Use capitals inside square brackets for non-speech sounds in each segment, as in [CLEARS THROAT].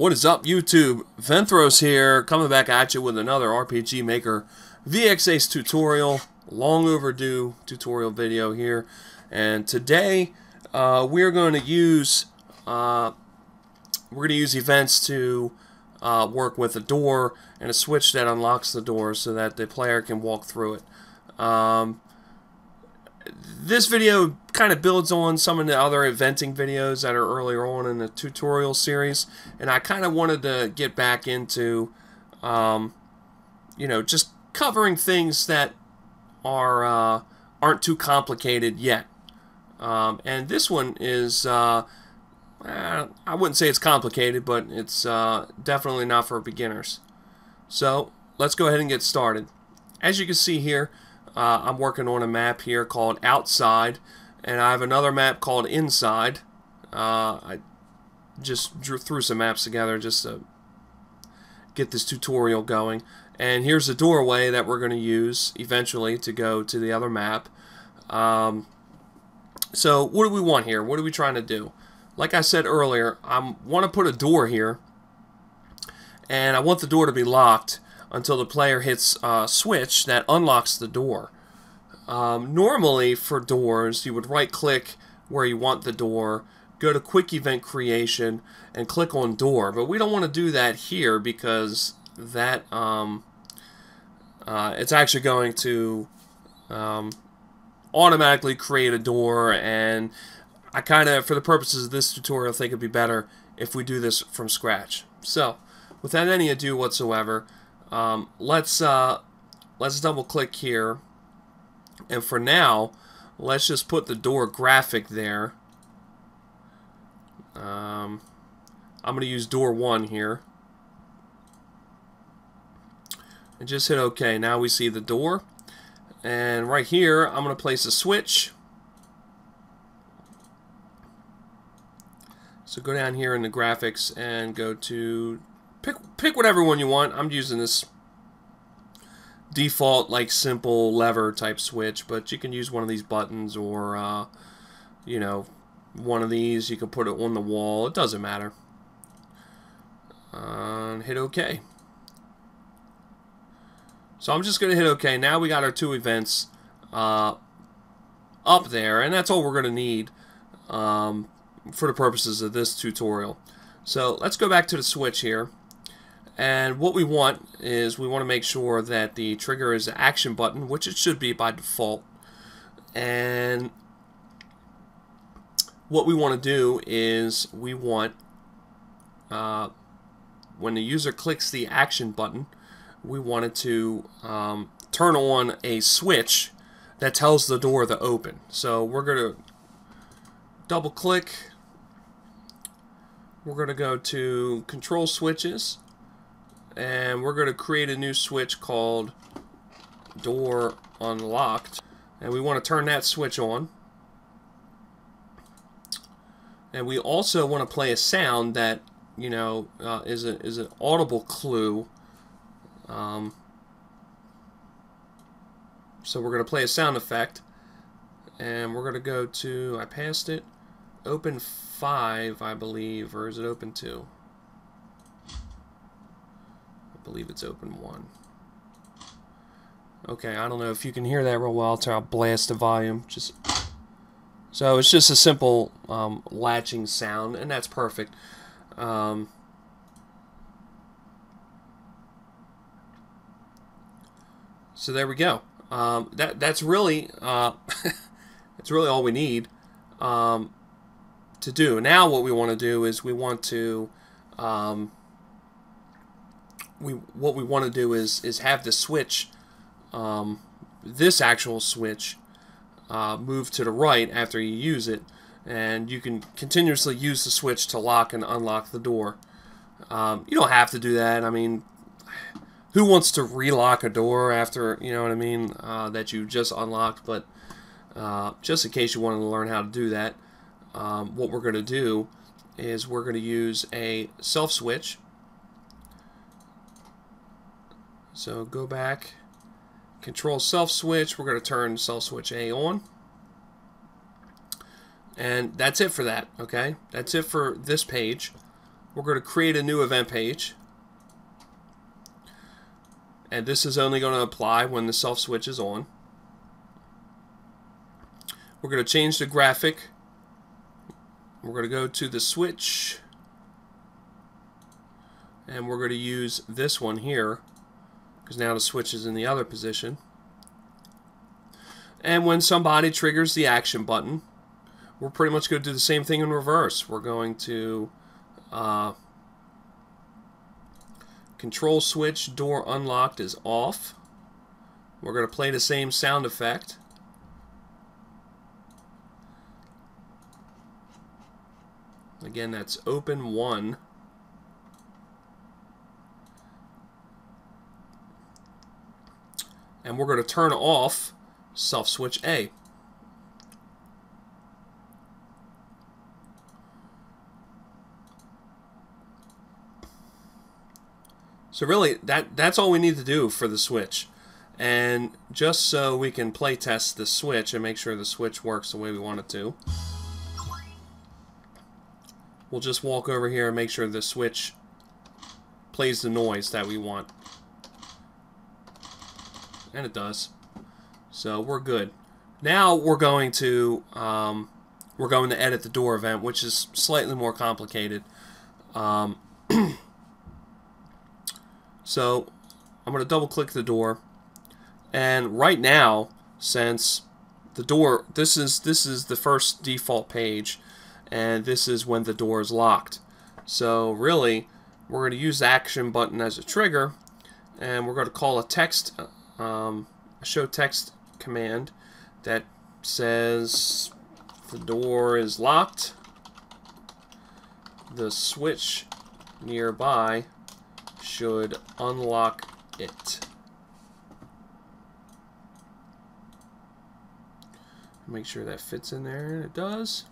What is up, YouTube? Venthros here, coming back at you with another RPG Maker VX Ace tutorial. Long overdue tutorial video here. And today, uh, we're going to use uh, we're going to use events to uh, work with a door and a switch that unlocks the door so that the player can walk through it. Um, this video kind of builds on some of the other eventing videos that are earlier on in the tutorial series and I kind of wanted to get back into um, you know just covering things that are uh, aren't too complicated yet. Um, and this one is uh, I wouldn't say it's complicated but it's uh, definitely not for beginners. So let's go ahead and get started. As you can see here uh, I'm working on a map here called Outside, and I have another map called Inside. Uh, I just drew, threw some maps together just to get this tutorial going. And here's the doorway that we're going to use eventually to go to the other map. Um, so what do we want here? What are we trying to do? Like I said earlier, I want to put a door here, and I want the door to be locked until the player hits a switch that unlocks the door. Um, normally for doors, you would right click where you want the door, go to quick event creation, and click on door. But we don't want to do that here because that um, uh, it's actually going to um, automatically create a door and I kind of, for the purposes of this tutorial, think it'd be better if we do this from scratch. So, without any ado whatsoever, um, let's uh, let's double click here. And for now let's just put the door graphic there. Um, I'm gonna use door 1 here. And just hit OK. Now we see the door. And right here I'm gonna place a switch. So go down here in the graphics and go to Pick pick whatever one you want. I'm using this default like simple lever type switch, but you can use one of these buttons or uh, you know one of these. You can put it on the wall. It doesn't matter. Uh, hit OK. So I'm just going to hit OK. Now we got our two events uh, up there, and that's all we're going to need um, for the purposes of this tutorial. So let's go back to the switch here. And what we want is we want to make sure that the trigger is the action button, which it should be by default. And what we want to do is we want, uh, when the user clicks the action button, we want it to um, turn on a switch that tells the door to open. So we're going to double click. We're going to go to control switches and we're going to create a new switch called door unlocked. And we want to turn that switch on. And we also want to play a sound that you know uh, is a is an audible clue. Um, so we're going to play a sound effect. And we're going to go to I passed it. Open 5 I believe or is it open 2 believe it's open one. Okay, I don't know if you can hear that real well. So I'll blast the volume. Just so it's just a simple um, latching sound, and that's perfect. Um, so there we go. Um, that that's really uh, [LAUGHS] that's really all we need um, to do. Now what we want to do is we want to um, we what we want to do is is have the switch, um, this actual switch, uh, move to the right after you use it, and you can continuously use the switch to lock and unlock the door. Um, you don't have to do that. I mean, who wants to relock a door after you know what I mean uh, that you just unlocked? But uh, just in case you wanted to learn how to do that, um, what we're going to do is we're going to use a self switch So go back, control self switch. We're going to turn self switch A on. And that's it for that, okay? That's it for this page. we're going to create a new event page. And this is only going to apply when the self switch is on. We're going to change the graphic. We're going to go to the switch. And we're going to use this one here because now the switch is in the other position. And when somebody triggers the action button, we're pretty much going to do the same thing in reverse. We're going to uh, control switch door unlocked is off. We're going to play the same sound effect. Again, that's open 1. And we're going to turn off self switch A. So really, that that's all we need to do for the switch. And just so we can play test the switch and make sure the switch works the way we want it to, we'll just walk over here and make sure the switch plays the noise that we want. And it does. So we're good. Now we're going to um, we're going to edit the door event, which is slightly more complicated. Um, [CLEARS THROAT] so I'm going to double click the door, and right now, since the door this is this is the first default page, and this is when the door is locked. So really, we're going to use the action button as a trigger, and we're going to call a text um, a show text command that says the door is locked, the switch nearby should unlock it. Make sure that fits in there, and it does.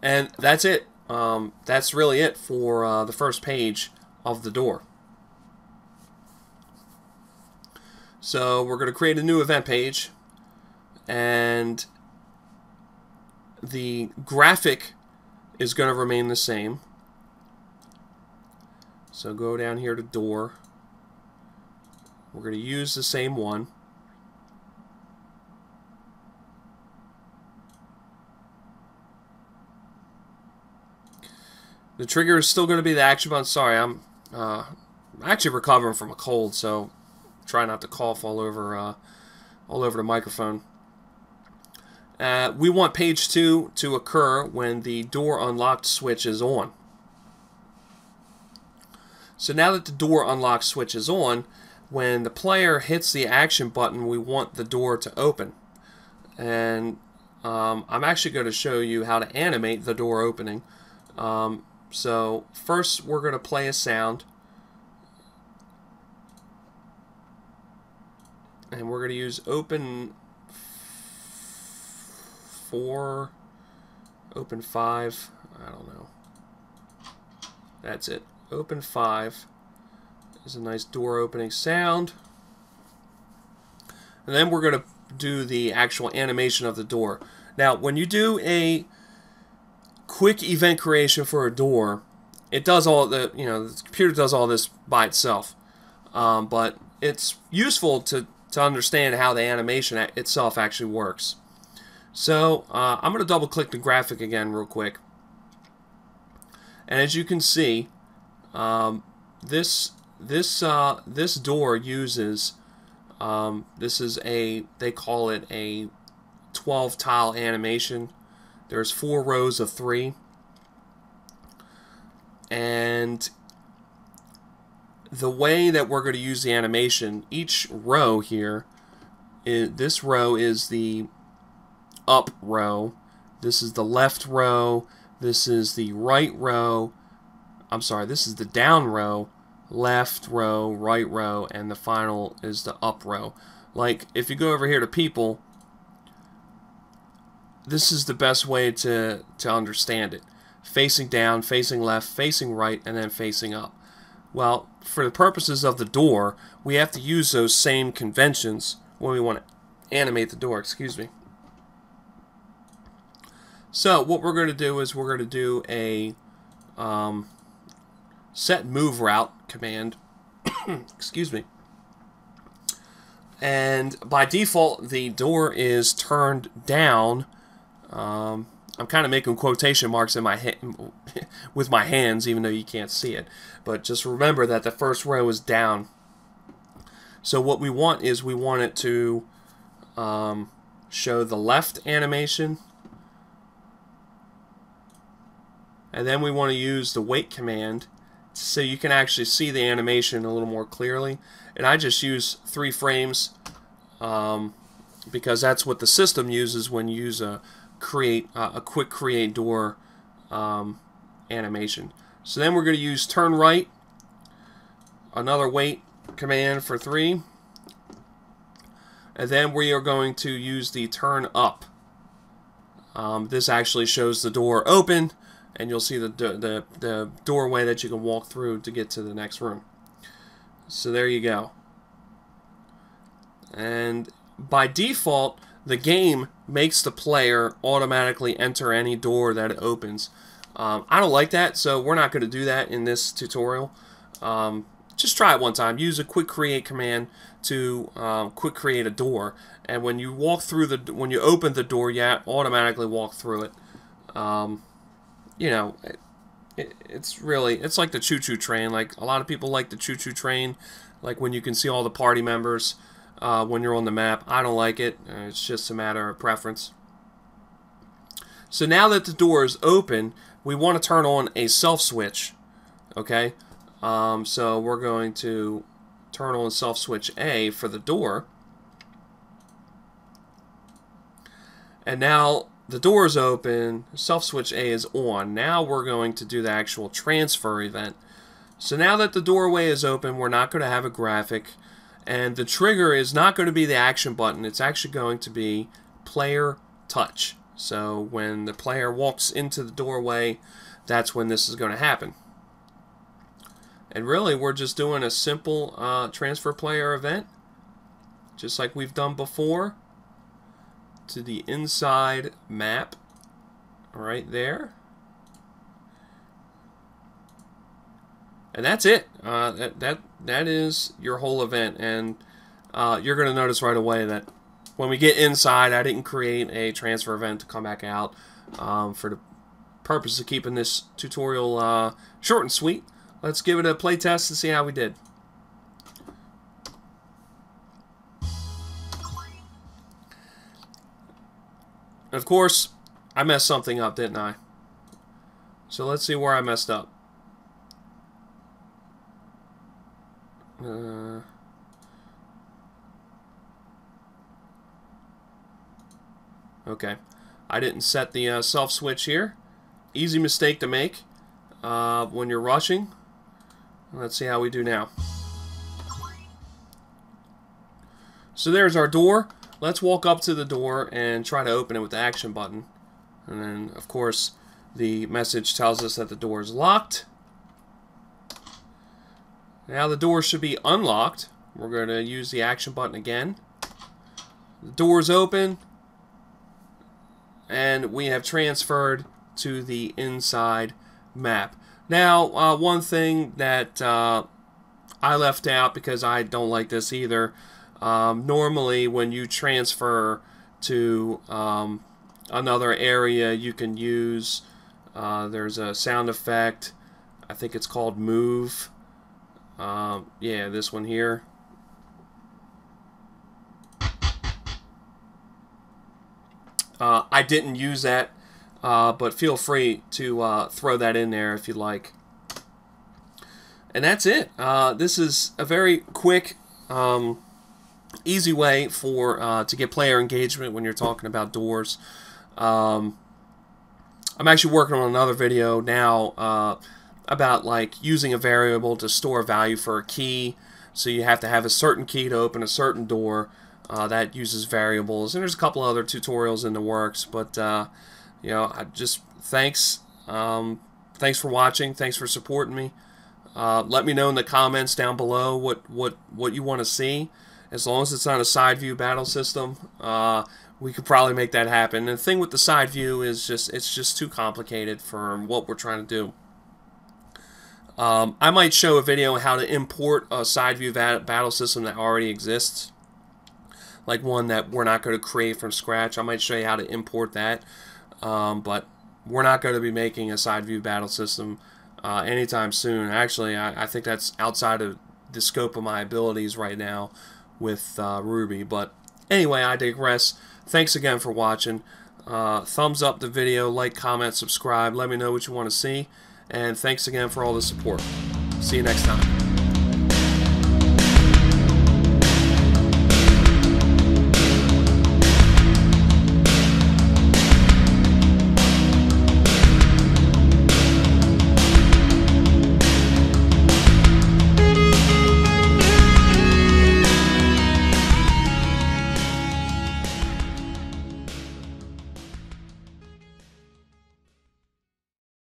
And that's it. Um, that's really it for uh, the first page of the door. So we're going to create a new event page and the graphic is going to remain the same. So go down here to door. We're going to use the same one. The trigger is still going to be the action button. Sorry, I'm uh, actually recovering from a cold, so try not to cough all over uh, all over the microphone. Uh, we want page 2 to occur when the door unlocked switch is on. So now that the door unlocked switch is on, when the player hits the action button, we want the door to open. And um, I'm actually going to show you how to animate the door opening. Um, so first we're going to play a sound. And we're going to use open 4 open 5 I don't know. That's it. Open 5 is a nice door opening sound. And then we're going to do the actual animation of the door. Now when you do a quick event creation for a door it does all the you know the computer does all this by itself. Um, but it's useful to to understand how the animation itself actually works. So uh, I'm going to double click the graphic again real quick. And as you can see, um, this this uh, this door uses um, this is a they call it a 12 tile animation. There's four rows of three, and the way that we're going to use the animation, each row here, is, this row is the up row, this is the left row, this is the right row, I'm sorry, this is the down row, left row, right row, and the final is the up row. Like, if you go over here to people, this is the best way to, to understand it. Facing down, facing left, facing right, and then facing up. Well, for the purposes of the door, we have to use those same conventions when we want to animate the door, excuse me. So what we're going to do is we're going to do a um, set move route command. [COUGHS] Excuse me. And by default, the door is turned down. Um, I'm kind of making quotation marks in my [LAUGHS] with my hands, even though you can't see it. But just remember that the first row is down. So what we want is we want it to um, show the left animation. And then we want to use the wait command so you can actually see the animation a little more clearly. And I just use three frames um, because that's what the system uses when you use a create uh, a quick create door um, animation. So then we're going to use turn right, another wait command for three, and then we are going to use the turn up. Um, this actually shows the door open, and you'll see the, the, the doorway that you can walk through to get to the next room. So there you go. And by default, the game makes the player automatically enter any door that it opens. Um, I don't like that, so we're not going to do that in this tutorial. Um, just try it one time. Use a quick create command to um, quick create a door, and when you walk through the when you open the door, you automatically walk through it. Um, you know, it, it, it's really it's like the choo choo train. Like a lot of people like the choo choo train, like when you can see all the party members uh, when you're on the map. I don't like it. Uh, it's just a matter of preference. So now that the door is open, we want to turn on a self switch. Okay, um, so we're going to turn on self switch A for the door. And now the door is open, self switch A is on. Now we're going to do the actual transfer event. So now that the doorway is open, we're not going to have a graphic. And the trigger is not going to be the action button. It's actually going to be player touch. So when the player walks into the doorway, that's when this is going to happen. And really, we're just doing a simple uh, transfer player event, just like we've done before, to the inside map right there. And that's it. Uh, that, that, that is your whole event. And uh, you're going to notice right away that when we get inside, I didn't create a transfer event to come back out um, for the purpose of keeping this tutorial uh, short and sweet. Let's give it a play test and see how we did. Of course, I messed something up, didn't I? So let's see where I messed up. Uh, okay. I didn't set the uh, self switch here. Easy mistake to make uh, when you're rushing. Let's see how we do now. So there's our door. Let's walk up to the door and try to open it with the action button. And then, of course, the message tells us that the door is locked. Now the door should be unlocked. We're going to use the action button again. The door is open. And we have transferred to the inside map. Now, uh, one thing that uh, I left out because I don't like this either. Um, normally, when you transfer to um, another area, you can use. Uh, there's a sound effect. I think it's called move. Um, yeah, this one here. Uh, I didn't use that uh, but feel free to uh, throw that in there if you like. And that's it. Uh, this is a very quick, um, easy way for uh, to get player engagement when you're talking about doors. Um, I'm actually working on another video now uh, about like using a variable to store a value for a key. So you have to have a certain key to open a certain door. Uh, that uses variables, and there's a couple other tutorials in the works, but you know, I just thanks, um, thanks for watching. Thanks for supporting me. Uh, let me know in the comments down below what what what you want to see. As long as it's not a side view battle system, uh, we could probably make that happen. And the thing with the side view is just it's just too complicated for what we're trying to do. Um, I might show a video on how to import a side view battle system that already exists, like one that we're not going to create from scratch. I might show you how to import that, um, but we're not going to be making a side view battle system uh, anytime soon. Actually, I, I, think that's outside of the scope of my abilities right now with uh, Ruby. But anyway, I digress. Thanks again for watching. Uh, thumbs up the video, like, comment, subscribe. Let me know what you want to see. And thanks again for all the support. See you next time.